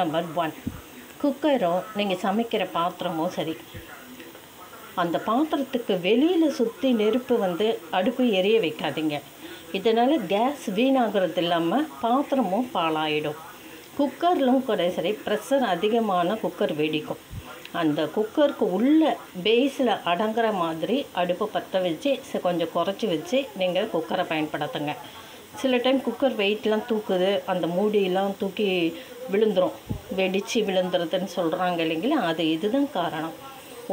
Number one குக்கரோ நீங்கள் சமைக்கிற பாத்திரமோ சரி. அந்த பாத்திரத்துக்கு வெளியில் சுற்றி நெருப்பு வந்து அடுப்பு எரிய வைக்காதீங்க. இதனால் கேஸ் வீணாகிறது இல்லாமல் பாத்திரமும் பாழாயிடும். குக்கர்லும் கூட சரி ப்ரெஷர் அதிகமான குக்கர் வெடிக்கும். அந்த குக்கருக்கு உள்ள பேஸில் அடங்குற மாதிரி அடுப்பு பற்ற வச்சு கொஞ்சம் குறைச்சி வச்சு நீங்கள் குக்கரை பயன்படுத்துங்க. சில டைம் குக்கர் வெயிட்லாம் தூக்குது. அந்த மூடியெல்லாம் தூக்கி விழுந்துரும். வெடித்து விழுந்துருதுன்னு சொல்கிறாங்க இல்லைங்களா? அது இதுதான் காரணம்.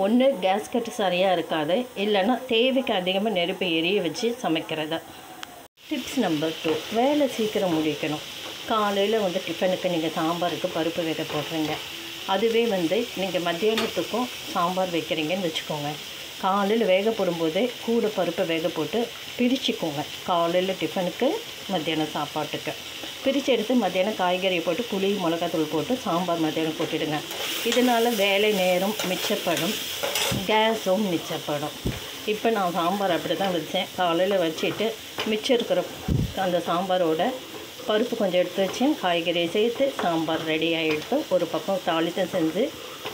ஒன்று கேஸ்கட் சரியாக இருக்காது. இல்லைன்னா தேவைக்கு அதிகமாக நெருப்பை எரிய வச்சு சமைக்கிறது. டிப்ஸ் நம்பர் டூ வேலை சீக்கிரம் முடிக்கணும். காலையில் வந்து டிஃபனுக்கு நீங்கள் சாம்பாருக்கு பருப்பு வேக போடுறீங்க. அதுவே வந்து நீங்கள் மத்தியானத்துக்கும் சாம்பார் வைக்கிறீங்கன்னு வச்சுக்கோங்க. காலையில் வேக போடும்போதே கூட பருப்பை வேக போட்டு பிரிச்சுக்கோங்க. காலையில் டிஃபனுக்கு மத்தியானம் சாப்பாட்டுக்கு. பிரித்து எடுத்து மத்தியானம் காய்கறியை போட்டு புளி மிளகாத்தூள் போட்டு சாம்பார் மத்தியானம் போட்டுடுங்க. இதனால் வேலை நேரம் மிச்சப்படும். கேஸும் மிச்சப்படும். இப்போ நான் சாம்பார் அப்படி தான் வச்சேன். காலையில் வச்சுட்டு மிச்சம் இருக்கிற அந்த சாம்பாரோட பருப்பு கொஞ்சம் எடுத்து வச்சேன். காய்கறியை சேர்த்து சாம்பார் ரெடி ஆகிடுத்து ஒரு பக்கம் தாளித்தம் செஞ்சு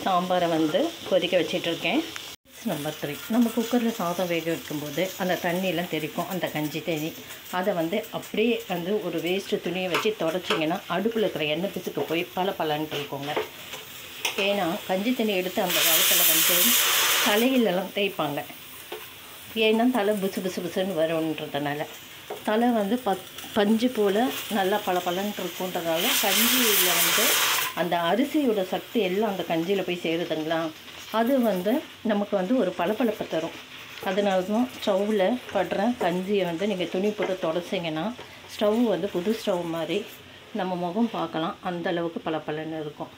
சாம்பாரை வந்து கொதிக்க வச்சிட்ருக்கேன். டிப்ஸ் நம்பர் த்ரீ நம்ம குக்கரில் சாதம் வேக வைக்கும்போது அந்த தண்ணியெல்லாம் தெரிக்கும் அந்த கஞ்சி தண்ணி அதை வந்து அப்படியே வந்து ஒரு வேஸ்ட்டு துணியை வச்சு தொடச்சிங்கன்னா அடுப்பில் இருக்கிற எண்ணெய் பிசுக்கு போய் பல பலன்ட்டு இருக்குங்க. ஏன்னா கஞ்சி தண்ணி எடுத்து அந்த காலத்தில் வந்து தலையிலலாம் தேய்ப்பாங்க. ஏன்னா தலை புசு புசு புசுன்னு வரும்ன்றதுனால தலை வந்து பத் பஞ்சு போல் நல்லா பல பலன்ட்டு இருக்குன்றதால கஞ்சியில் வந்து அந்த அரிசியோட சக்தி எல்லாம் அந்த கஞ்சியில் போய் சேருதுங்களா? அது வந்து நமக்கு வந்து ஒரு பளபளப்பை தரும். அதனால தான் ஸ்டவ்வில் படுற கஞ்சியை வந்து நீங்கள் துணி போட்டு தொடச்சிங்கன்னா ஸ்டவ் வந்து புது ஸ்டவ் மாதிரி நம்ம முகம் பார்க்கலாம். அந்த அளவுக்கு பளபளன்னு இருக்கும்.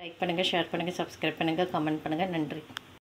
லைக் பண்ணுங்கள் ஷேர் பண்ணுங்கள் சப்ஸ்கிரைப் பண்ணுங்கள் கமெண்ட் பண்ணுங்கள் நன்றி.